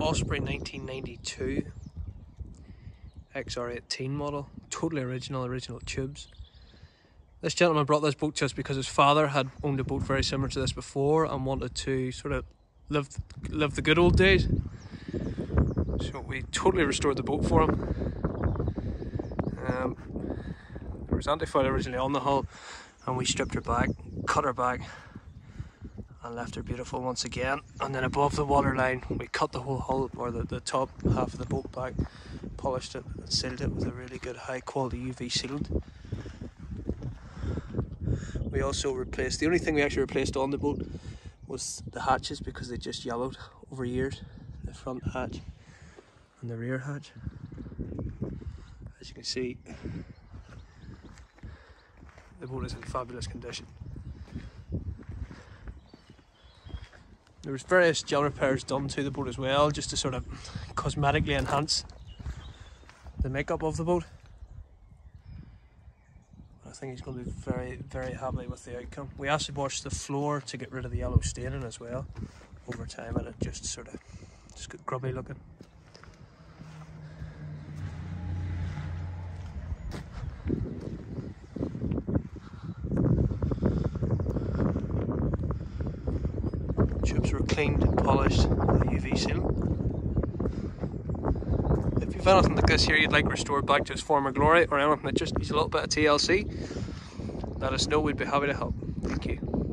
Osprey 1992 XR18 model, totally original, original tubes. This gentleman brought this boat just because his father had owned a boat very similar to this before and wanted to sort of live live the good old days. So we totally restored the boat for him. Um, there was antifoul originally on the hull and we stripped her back, cut her back and left her beautiful once again. And then above the waterline we cut the whole hull or the, the top half of the boat back, polished it and sealed it with a really good high quality UV sealant. We also replaced, the only thing we actually replaced on the boat was the hatches because they just yellowed over years. The front hatch and the rear hatch. As you can see, the boat is in fabulous condition. There was various gel repairs done to the boat as well, just to sort of cosmetically enhance the makeup of the boat. I think he's going to be very, very happy with the outcome. We actually washed the floor to get rid of the yellow staining as well over time and it just sort of just got grubby looking. Tubes were cleaned, and polished with a UV seal. If you've anything like this here you'd like restored back to its former glory or anything that just needs a little bit of TLC, let us know, we'd be happy to help. Thank you.